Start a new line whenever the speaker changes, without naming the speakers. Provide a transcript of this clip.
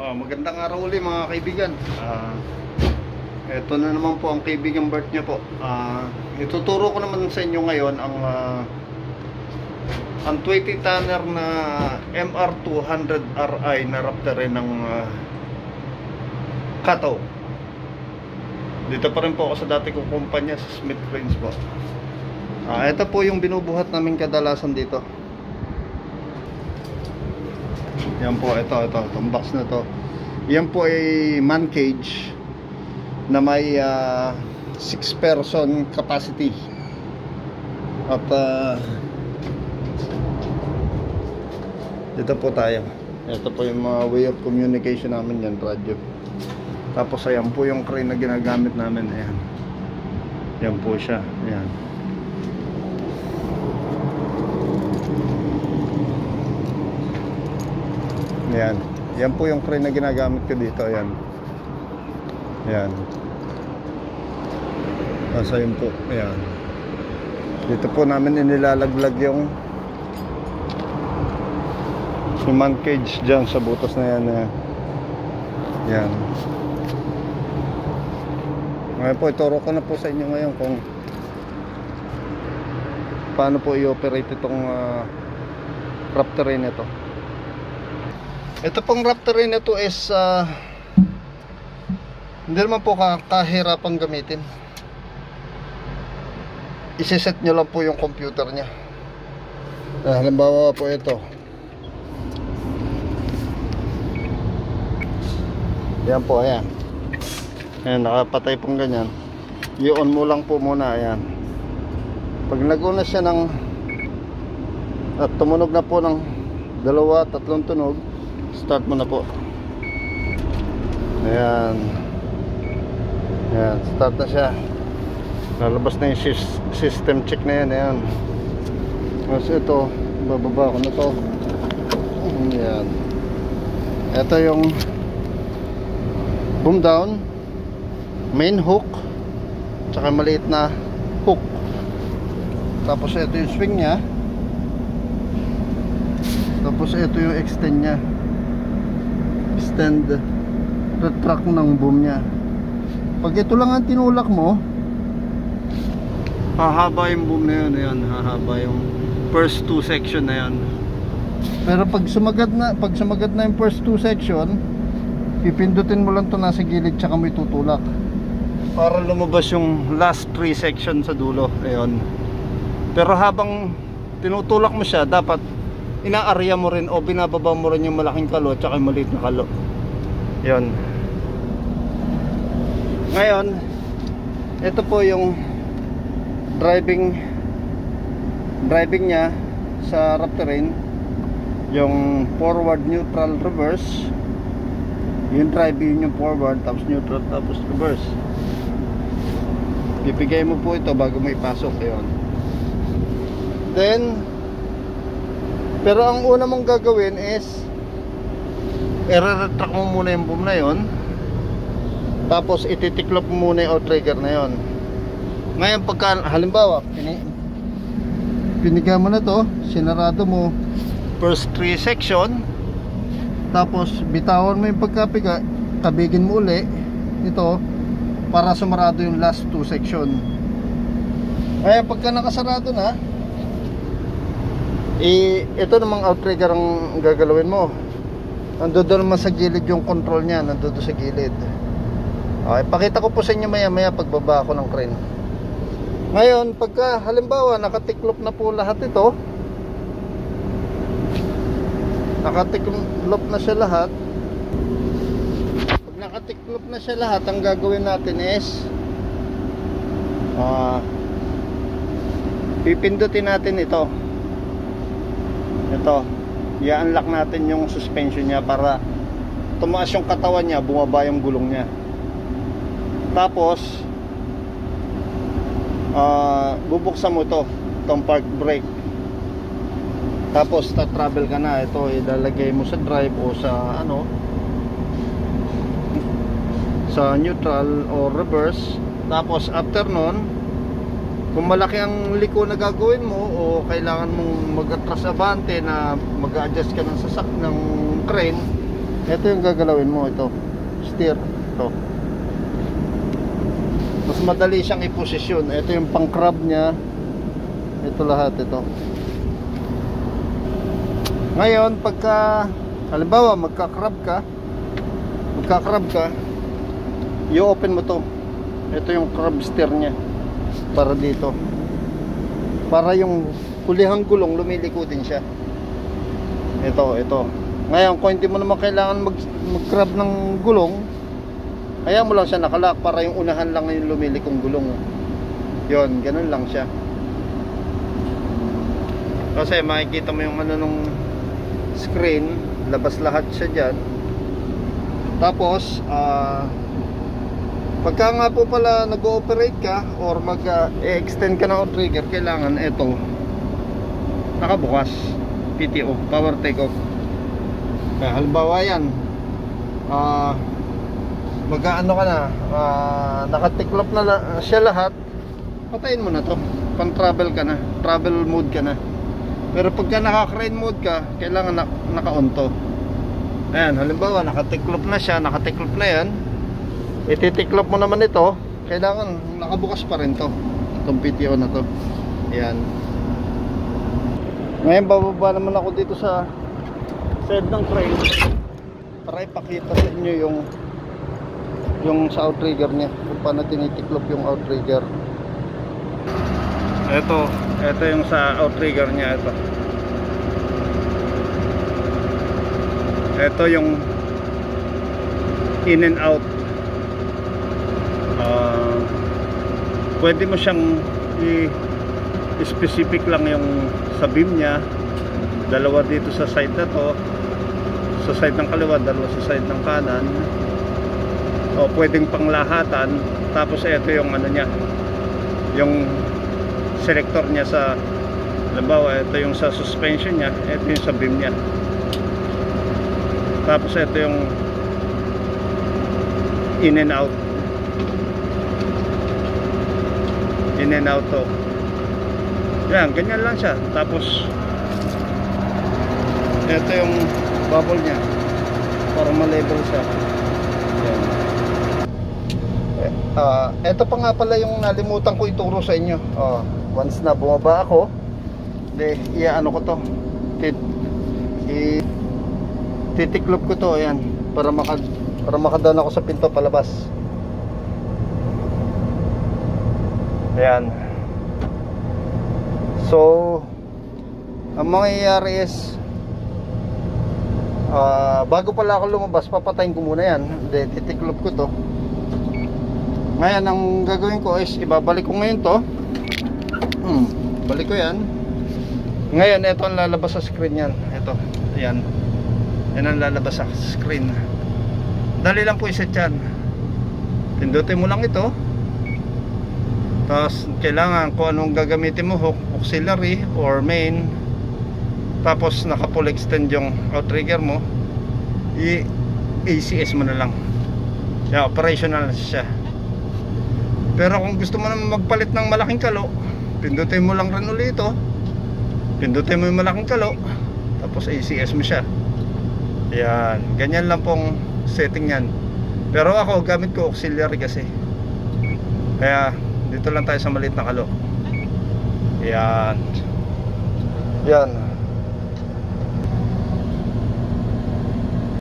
Oh, magandang araw ulit mga kaibigan. Ah, ito na naman po ang kaibigan Bert niya po. Ah, ituturo ko naman sa inyo ngayon ang ah, ang 20 tonner na MR200RI na Raptor ng uh, Kato. Dito pa rin po ako sa dati kong kumpanya sa Smith Cranes po. Ah, ito po yung binubuhat namin kadalasan dito. Yan po, ito, ito, itong box na to. Yan po ay man cage na may 6 person capacity. At uh, dito po tayo. Ito po yung mga way of communication namin yan, radyo. Tapos ayan po yung crane na ginagamit namin. Ayan. Yan po siya. Ayan. Ayan. Yan po yung crane na ginagamit ko dito. Ayan. Ayan. Nasa yun po. Ayan. Dito po namin inilalaglag yung yung man cage dyan sa butas na yan. Ayan. Ayan. Ngayon po, ituro ko na po sa inyo ngayon kung paano po i-operate itong uh, Raptor rin ito. Ito pong Raptor rin ito is uh, hindi naman po kahirapang gamitin. Isiset nyo lang po yung computer nya. Ah, halimbawa po ito. Yan po, ayan. Ayan, nakapatay pong ganyan. I-on mo lang po muna, ayan. Pag naguna siya ng at tumunog na po ng dalawa, tatlong tunog, start mo na po. Ayan. Ayan, start na siya. Lalabas na yung system check na yan, ayan. Tapos ito, bababa ko na to. Ayan. Ito yung boom down main hook tsaka maliit na hook tapos ito yung swing nya tapos ito yung extend nya extend retract ng boom nya pag ito lang ang tinulak mo hahaba yung boom na yun ayan, hahaba yung first two section na yan. Pero pag sumagad na pag sumagad na yung first two section pipindutin mo lang to nasa gilid tsaka mo itutulak para lumabas yung last 3 section sa dulo ayun pero habang tinutulak mo siya dapat inaarya mo rin o binababa mo rin yung malaking kalo tsaka yung maliit na kalo. Yun. Ngayon ito po yung driving driving nya sa Raptorin yung forward neutral reverse. Yung drive yun yung forward tapos neutral tapos reverse. Bibigay mo po ito bago mo ipasok yun. Then pero ang una mong gagawin is i-retract mo muna yung boom na yun. Tapos ititiklop mo muna yung trigger na yun. Ngayon pagka halimbawa pini, piniga mo na to sinarado mo first 3 section tapos bitawan mo yung pagkapiga kabigin mo uli ito para sumarado yung last two section. Kaya pagka nakasarado na eh, ito namang outrigger ang gagalawin mo. Nandun naman sa gilid yung control nya nandun sa gilid. Okay, pakita ko po sa inyo maya maya pagbaba ko ng crane. Ngayon pagka halimbawa nakatiklop na po lahat ito nakatiklop na siya lahat pag nakatiklop na siya lahat ang gagawin natin is uh, pipindutin natin ito ito i-unlock natin yung suspension niya para tumaas yung katawan niya bumaba yung gulong niya. Tapos uh, bubuksan mo ito itong park brake. Tapos ta-travel ka na. Ito ilalagay mo sa drive o sa ano sa neutral or reverse. Tapos after nun kung malaki ang liko na gagawin mo o kailangan mong mag-atras abante na mag-adjust ka ng sasak ng crane ito yung gagalawin mo ito. Steer ito. Mas madali siyang iposisyon. Ito yung pang crab niya. Ito lahat ito. Ngayon pagka halimbawa magka-crab ka magka-crab ka i-open mo to. Ito yung crab steer niya para dito. Para yung kulihang gulong lumiliko din siya. Ito ito. Ngayon kung hindi mo naman kailangan mag, mag-crab ng gulong kaya mo lang siya nakalak para yung unahan lang yung lumilikong gulong. Yon ganun lang siya. Kasi makikita mo yung ano nung screen labas lahat siya dyan. Tapos ah pagka nga po pala nag-ooperate ka or mag-extend ka ng trigger kailangan ito nakabukas PTO power take off kaya halimbawa yan ah mag-ano ka na ah, nakatiklop na la- siya lahat patayin mo na to. Pang travel ka na travel mode ka na. Pero pagka naka crane mode ka kailangan na, naka-on to. Ayan halimbawa nakatiklop na siya nakatiklop na yan ititiklop mo naman ito. Kailangan nakabukas pa rin to. Itong PTO na to. Ayan. Ngayon bababa naman ako dito sa side ng crane para ipakita sa inyo yung yung sa outrigger niya. Kung paano tinitiklop yung outrigger. Ito ito yung sa outrigger niya ito. Ito yung in and out pwede mo siyang i specific lang yung sa beam niya. Dalawa dito sa side na to. Sa side ng kaliwa dalawa sa side ng kanan. O pwedeng panglahatan. Tapos ito yung ano niya. Yung selector niya sa halimbawa ito yung sa suspension niya ito yung sa beam niya. Tapos ito yung in and out in and out to. Yan ganyan lang siya. Tapos ito yung bubble niya. Para ma-level siya. Yan. Eh, ah, ito pa nga pala yung nalimutan ko ituro sa inyo. Oh, once na bumaba ako de iya ano ko to. Tit i titiklop ko to ayan. Para maka para makadaan ako sa pinto palabas ayan. So ang mangyayari is ah, bago pala ako lumabas papatayin ko muna yan. De titiklop ko to. Ngayon ang gagawin ko is ibabalik ko ngayon to. Hmm, balik ko yan. Ngayon ito ang lalabas sa screen yan. Ito yan yan ang lalabas sa screen. Dali lang po iset yan. Pindutin mo lang ito tapos kailangan kung anong gagamitin mo hook auxiliary or main. Tapos naka full extend yung outrigger mo. I ACS mo na lang. Yeah, operational na siya. Pero kung gusto mo naman magpalit ng malaking kalo pindutin mo lang rin ulit ito pindutin mo yung malaking kalo tapos ACS mo siya. Yan, ganyan lang pong setting yan. Pero ako gamit ko auxiliary kasi. Kaya dito lang tayo sa maliit na kalo yan. Yan